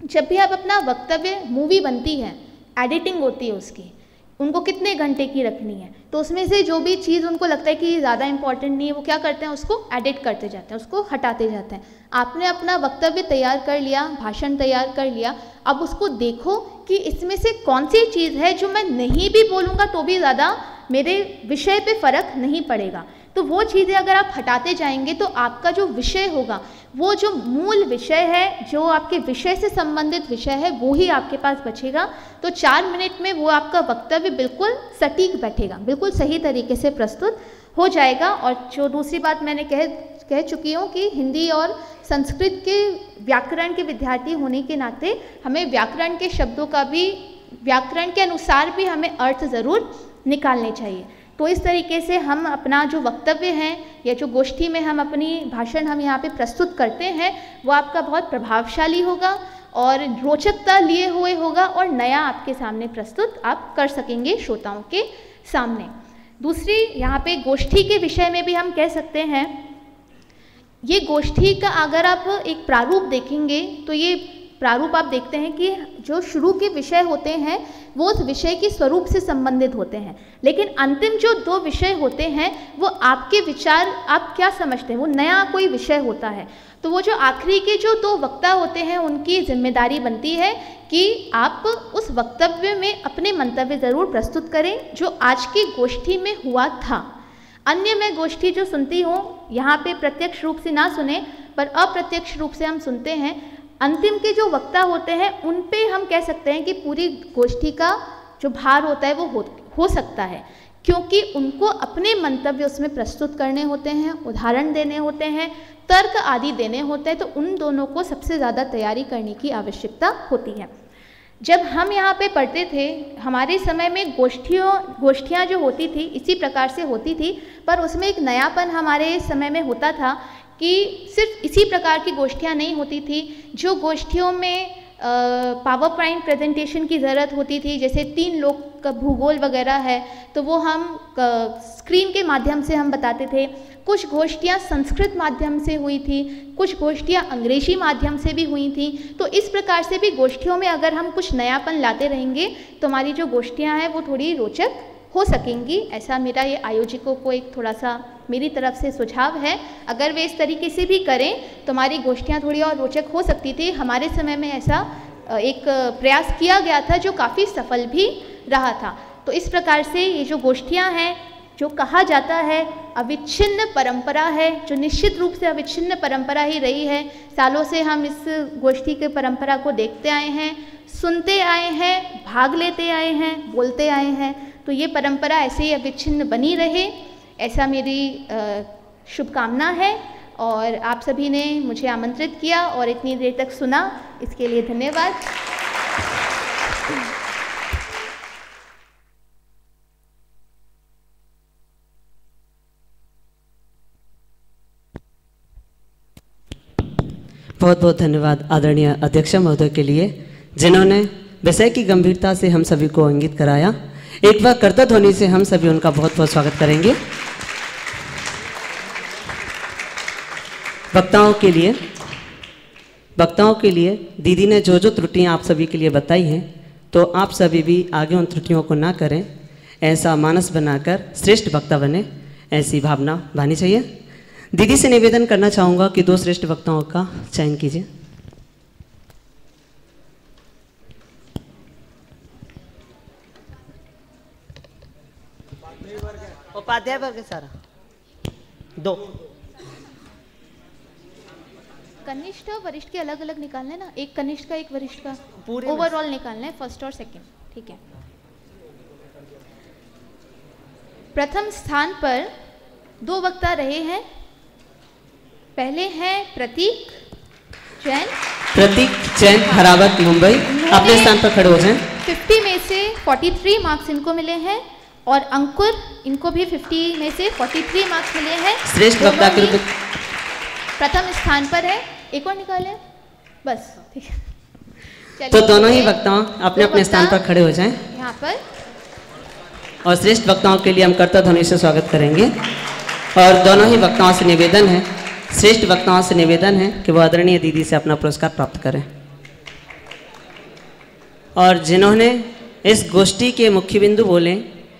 Speaker 1: जब भी आप अपना वक्तव्य, मूवी बनती है, एडिटिंग होती है उसकी उनको कितने घंटे की रखनी है? तो उसमें से जो भी चीज़ उनको लगता है कि ज़्यादा इंपॉर्टेंट नहीं है, वो क्या करते हैं? उसको एडिट करते जाते हैं, उसको हटाते जाते हैं। आपने अपना वक्तव्य तैयार कर लिया, भाषण तैयार कर लिया, अब उसको देखो कि इसमें से कौन सी चीज़ है जो मैं नहीं भी बोलूँगा तो भी ज़्यादा मेरे विषय पर फ़र्क नहीं पड़ेगा। तो वो चीज़ें अगर आप हटाते जाएँगे तो आपका जो विषय होगा, वो जो मूल विषय है, जो आपके विषय से संबंधित विषय है, वो ही आपके पास बचेगा। तो चार मिनट में वो आपका वक्तव्य बिल्कुल सटीक बैठेगा, बिल्कुल सही तरीके से प्रस्तुत हो जाएगा। और जो दूसरी बात मैंने कह कह चुकी हूँ कि हिंदी और संस्कृत के व्याकरण के विद्यार्थी होने के नाते हमें व्याकरण के शब्दों का भी, व्याकरण के अनुसार भी हमें अर्थ ज़रूर निकालने चाहिए। तो इस तरीके से हम अपना जो वक्तव्य है या जो गोष्ठी में हम अपनी भाषण हम यहाँ पे प्रस्तुत करते हैं, वो आपका बहुत प्रभावशाली होगा और रोचकता लिए हुए होगा और नया आपके सामने प्रस्तुत आप कर सकेंगे श्रोताओं के सामने। दूसरी यहाँ पे गोष्ठी के विषय में भी हम कह सकते हैं, ये गोष्ठी का अगर आप एक प्रारूप देखेंगे तो ये प्रारूप आप देखते हैं कि जो शुरू के विषय होते हैं, वो उस विषय के स्वरूप से संबंधित होते हैं। लेकिन अंतिम जो दो विषय होते हैं, वो आपके विचार, आप क्या समझते हैं? वो नया कोई विषय होता है। तो वो जो आखिरी के जो दो वक्ता होते हैं, उनकी ज़िम्मेदारी बनती है कि आप उस वक्तव्य में अपने मंतव्य ज़रूर प्रस्तुत करें, जो आज की गोष्ठी में हुआ था। अन्य मैं गोष्ठी जो सुनती हूँ, यहाँ पे प्रत्यक्ष रूप से ना सुने, पर अप्रत्यक्ष रूप से हम सुनते हैं अंतिम के जो वक्ता होते हैं, उन पे हम कह सकते हैं कि पूरी गोष्ठी का जो भार होता है, वो हो हो सकता है। क्योंकि उनको अपने मंतव्य उसमें प्रस्तुत करने होते हैं, उदाहरण देने होते हैं, तर्क आदि देने होते हैं तो उन दोनों को सबसे ज़्यादा तैयारी करने की आवश्यकता होती है। जब हम यहाँ पे पढ़ते थे, हमारे समय में गोष्ठियों, गोष्ठियाँ जो होती थी, इसी प्रकार से होती थी, पर उसमें एक नयापन हमारे समय में होता था कि सिर्फ़ इसी प्रकार की गोष्ठियाँ नहीं होती थी, जो गोष्ठियों में पावर पॉइंट प्रेजेंटेशन की ज़रूरत होती थी, जैसे तीन लोग का भूगोल वगैरह है तो वो हम स्क्रीन के माध्यम से हम बताते थे। कुछ गोष्ठियाँ संस्कृत माध्यम से हुई थी, कुछ गोष्ठियाँ अंग्रेज़ी माध्यम से भी हुई थी। तो इस प्रकार से भी गोष्ठियों में अगर हम कुछ नयापन लाते रहेंगे तो हमारी जो गोष्ठियाँ हैं, वो थोड़ी रोचक हो सकेंगी। ऐसा मेरा ये आयोजकों को एक थोड़ा सा मेरी तरफ़ से सुझाव है। अगर वे इस तरीके से भी करें तो हमारी गोष्ठियाँ थोड़ी और रोचक हो सकती थी। हमारे समय में ऐसा एक प्रयास किया गया था जो काफ़ी सफल भी रहा था। तो इस प्रकार से ये जो गोष्ठियाँ हैं, जो कहा जाता है, अविच्छिन्न परंपरा है, जो निश्चित रूप से अविच्छिन्न परंपरा ही रही है। सालों से हम इस गोष्ठी के परंपरा को देखते आए हैं, सुनते आए हैं, भाग लेते आए हैं, बोलते आए हैं। तो ये परंपरा ऐसे ही अविच्छिन्न बनी रहे। ऐसा मेरी शुभकामना है और आप सभी ने मुझे आमंत्रित किया और इतनी देर तक सुना। इसके लिए धन्यवाद।
Speaker 2: बहुत बहुत धन्यवाद आदरणीय अध्यक्ष महोदय के लिए, जिन्होंने विषय की गंभीरता से हम सभी को अंगित कराया। एक बार करता ध्वनि से हम सभी उनका बहुत बहुत स्वागत करेंगे। वक्ताओं के लिए, वक्ताओं के लिए, दीदी ने जो जो त्रुटियाँ आप सभी के लिए बताई हैं तो आप सभी भी आगे उन त्रुटियों को ना करें। ऐसा मानस बनाकर श्रेष्ठ वक्ता बने, ऐसी भावना भानी चाहिए। दीदी से निवेदन करना चाहूँगा कि दो श्रेष्ठ वक्ताओं का चयन कीजिए। उपाध्याय वर्ग सारा। दो।
Speaker 1: कनिष्ठ और वरिष्ठ के अलग अलग निकालने ना? एक कनिष्ठ का एक वरिष्ठ का। पूरे ओवरऑल निकालना है फ़र्स्ट और सेकंड ठीक है। प्रथम स्थान पर दो वक्ता रहे हैं। पहले हैं प्रतीक जैन
Speaker 2: प्रतीक जैन हरावत मुंबई। अपने स्थान पर खड़े हो जाएँ।
Speaker 1: 50 में से 43 मार्क्स इनको मिले हैं और अंकुर इनको भी 50 में से 43 मार्क्स मिले हैं।
Speaker 2: श्रेष्ठ वक्ता के रूप में
Speaker 1: प्रथम स्थान पर है। एक और निकाले बस ठीक
Speaker 2: है। तो दोनों ही वक्ताओं अपने अपने स्थान पर खड़े हो जाएँ।
Speaker 1: यहाँ पर।
Speaker 2: और श्रेष्ठ वक्ताओं के लिए हम कर्ता ध्वनि से स्वागत करेंगे। और दोनों ही वक्ताओं से निवेदन है श्रेष्ठ वक्ताओं से निवेदन है कि वो आदरणीय दीदी से अपना पुरस्कार प्राप्त करें। और जिन्होंने इस गोष्ठी के मुख्य बिंदु बोले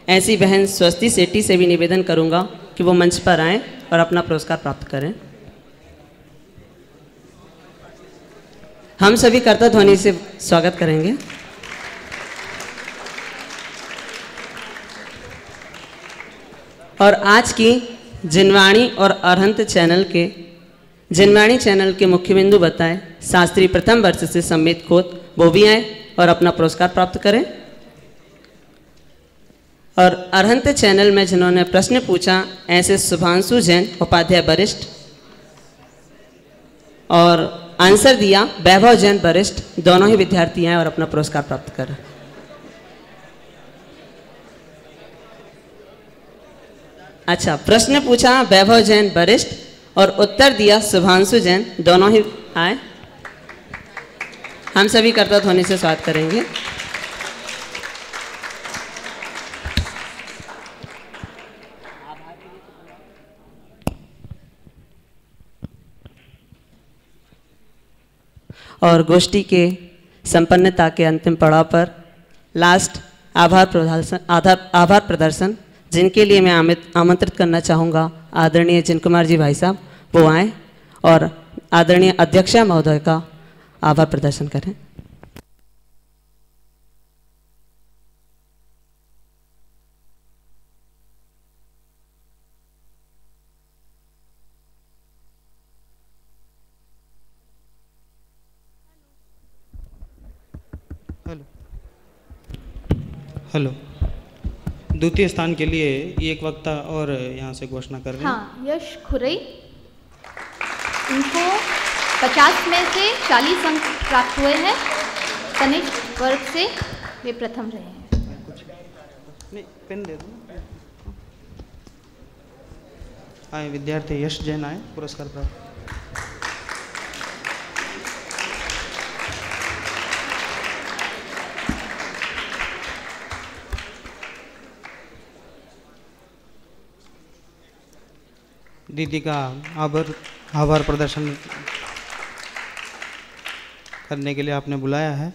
Speaker 2: ऐसी बहन स्वस्ति सेठी से भी निवेदन करूँगा कि वो मंच पर आएँ और अपना पुरस्कार प्राप्त करें। हम सभी कर्ता ध्वनि से स्वागत करेंगे। और आज की जिनवाणी और अरहंत चैनल के, जिनवाणी चैनल के मुख्य बिंदु बताएँ, शास्त्री प्रथम वर्ष से सम्मित खोत वो भी आए और अपना पुरस्कार प्राप्त करें। और अरहंत चैनल में जिन्होंने प्रश्न पूछा ऐसे शुभांशु जैन, उपाध्याय वरिष्ठ, और आंसर दिया, वैभव जैन वरिष्ठ, दोनों ही विद्यार्थी हैं और अपना पुरस्कार प्राप्त कर अच्छा प्रश्न पूछा, वैभव जैन वरिष्ठ और उत्तर दिया शुभांशु जैन, दोनों ही आए। हम सभी कर्ता होने से स्वागत करेंगे। और गोष्ठी के संपन्नता के अंतिम पड़ाव पर लास्ट आभार प्रदर्शन, आधार, आभार प्रदर्शन, जिनके लिए मैं आमंत्रित करना चाहूँगा, आदरणीय जिन कुमार जी भाई साहब, वो आएँ और आदरणीय अध्यक्षा महोदय का आभार प्रदर्शन करें
Speaker 3: हेलो हेलो। द्वितीय स्थान के लिए एक वक्ता और यहाँ से घोषणा कर रहे हैं।
Speaker 1: हाँ यश खुरई इनको 50 में से 40 अंक प्राप्त हुए हैं। कनिष्ठ वर्ग से वे प्रथम रहे हैं।
Speaker 3: नहीं पेन दे दो। आए विद्यार्थी यश जैन आए पुरस्कार प्राप्त। दीदी का आभार आभार प्रदर्शन करने के लिए आपने बुलाया है।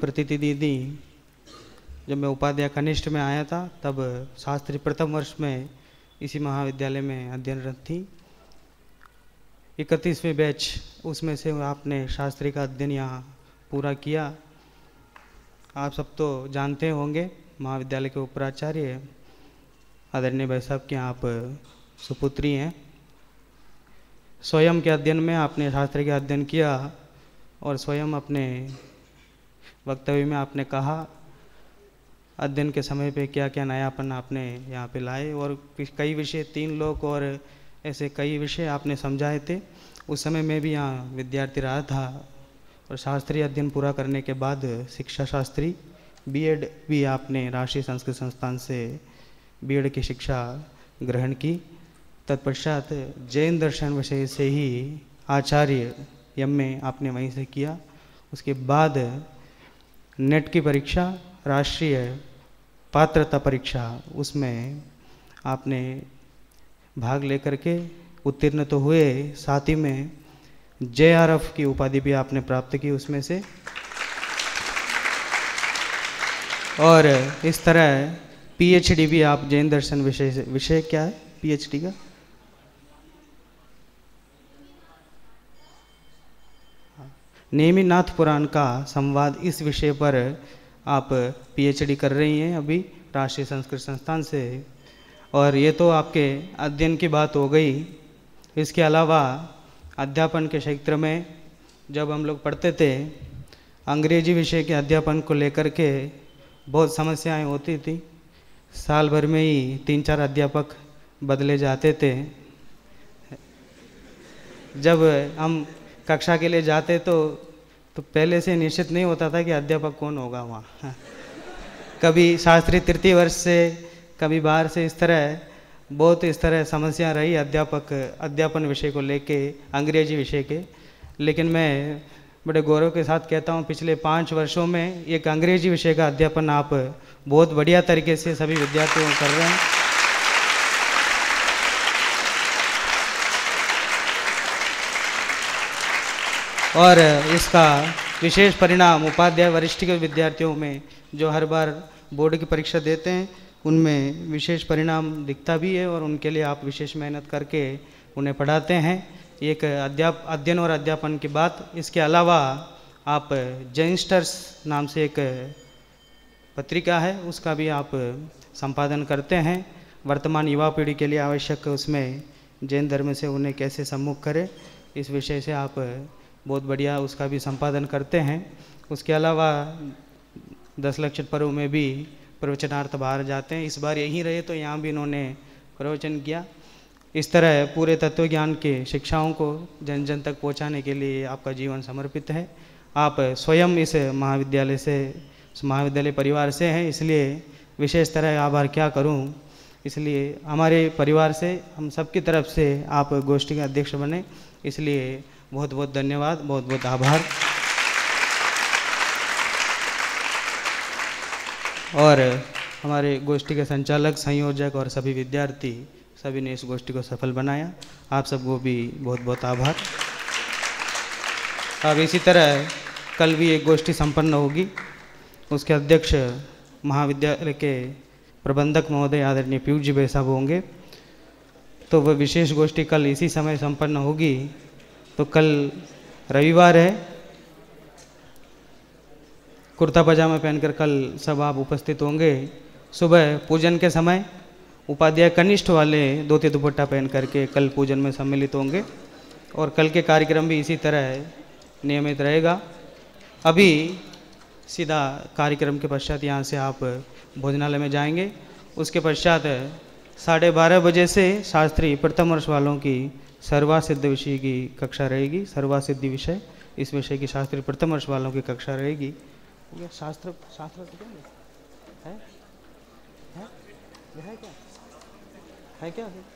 Speaker 3: प्रतिति दीदी, जब मैं उपाध्याय कनिष्ठ में आया था, तब शास्त्री प्रथम वर्ष में इसी महाविद्यालय में अध्ययनरत थी। इकतीसवें बैच, उसमें से आपने शास्त्री का अध्ययन यहाँ पूरा किया। आप सब तो जानते होंगे, महाविद्यालय के उपराचार्य आदरणीय भाई साहब के आप सुपुत्री हैं। स्वयं के अध्ययन में आपने शास्त्र का अध्ययन किया और स्वयं अपने वक्तव्य में आपने कहा, अध्ययन के समय पे क्या क्या नयापन आपने यहाँ पे लाए और कई विषय, तीन लोग और ऐसे कई विषय आपने समझाए थे। उस समय मैं भी यहाँ विद्यार्थी रहा था और शास्त्रीय अध्ययन पूरा करने के बाद शिक्षा शास्त्री बीएड भी आपने राष्ट्रीय संस्कृत संस्थान से बीएड की शिक्षा ग्रहण की। तत्पश्चात जैन दर्शन विषय से ही आचार्य एम में आपने वहीं से किया। उसके बाद नेट की परीक्षा, राष्ट्रीय पात्रता परीक्षा, उसमें आपने भाग लेकर के उत्तीर्ण तो हुए। साथ ही में जे आर एफ़ की उपाधि भी आपने प्राप्त की उसमें से। और इस तरह पीएचडी भी आप जैन दर्शन विषय विषय क्या है? पीएचडी का? नेमीनाथ पुराण का संवाद इस विषय पर आप पीएचडी कर रही हैं अभी राष्ट्रीय संस्कृत संस्थान से। और ये तो आपके अध्ययन की बात हो गई। इसके अलावा अध्यापन के क्षेत्र में जब हम लोग पढ़ते थे, अंग्रेज़ी विषय के अध्यापन को लेकर के बहुत समस्याएँ होती थी। साल भर में ही तीन चार अध्यापक बदले जाते थे। जब हम कक्षा के लिए जाते तो तो पहले से निश्चित नहीं होता था कि अध्यापक कौन होगा वहाँ। कभी शास्त्री तृतीय वर्ष से, कभी बाहर से इस तरह, बहुत इस तरह समस्या रही अध्यापक, अध्यापन विषय को लेके, अंग्रेज़ी विषय के। लेकिन मैं बड़े गौरव के साथ कहता हूँ, पिछले पाँच वर्षों में एक अंग्रेज़ी विषय का अध्यापन आप बहुत बढ़िया तरीके से सभी विद्यार्थियों कर रहे हैं। और इसका विशेष परिणाम उपाध्याय वरिष्ठ के विद्यार्थियों में जो हर बार बोर्ड की परीक्षा देते हैं, उनमें विशेष परिणाम दिखता भी है और उनके लिए आप विशेष मेहनत करके उन्हें पढ़ाते हैं। एक अध्याप, अध्ययन और अध्यापन की बात। इसके अलावा आप जैनस्टर्स नाम से एक पत्रिका है, उसका भी आप संपादन करते हैं। वर्तमान युवा पीढ़ी के लिए आवश्यक उसमें जैन धर्म से उन्हें कैसे सम्मुख करें, इस विषय से आप बहुत बढ़िया उसका भी संपादन करते हैं। उसके अलावा दस लक्षण पर्व में भी प्रवचनार्थ बाहर जाते हैं। इस बार यहीं रहे तो यहाँ भी इन्होंने प्रवचन किया। इस तरह पूरे तत्व ज्ञान के शिक्षाओं को जन जन तक पहुँचाने के लिए आपका जीवन समर्पित है। आप स्वयं इस महाविद्यालय से महाविद्यालय परिवार से हैं, इसलिए विशेष तरह आभार क्या करूँ? इसलिए हमारे परिवार से, हम सबकी तरफ़ से आप गोष्ठी के अध्यक्ष बने। इसलिए बहुत बहुत धन्यवाद, बहुत बहुत आभार। और हमारे गोष्ठी के संचालक, संयोजक और सभी विद्यार्थी सभी ने इस गोष्ठी को सफल बनाया। आप सबको भी बहुत बहुत आभार। अब इसी तरह कल भी एक गोष्ठी संपन्न होगी। उसके अध्यक्ष महाविद्यालय के प्रबंधक महोदय आदरणीय पीयूष जी भाई साहब होंगे। तो वह विशेष गोष्ठी कल इसी समय संपन्न होगी। तो कल रविवार है। कुर्ता पजामा पहनकर कल सब आप उपस्थित होंगे। सुबह पूजन के समय उपाध्याय कनिष्ठ वाले धोती दुपट्टा पहन करके कल पूजन में सम्मिलित होंगे और कल के कार्यक्रम भी इसी तरह नियमित रहेगा। अभी सीधा कार्यक्रम के पश्चात यहाँ से आप भोजनालय में जाएँगे। उसके पश्चात साढ़े बारह बजे से शास्त्री प्रथम वर्ष वालों की सर्वासिद्ध विषय की कक्षा रहेगी। सर्वासिद्धि विषय, इस विषय की शास्त्री प्रथम वर्ष वालों की कक्षा रहेगी। शास्त्र शास्त्र तो है? है? है? ये है क्या? है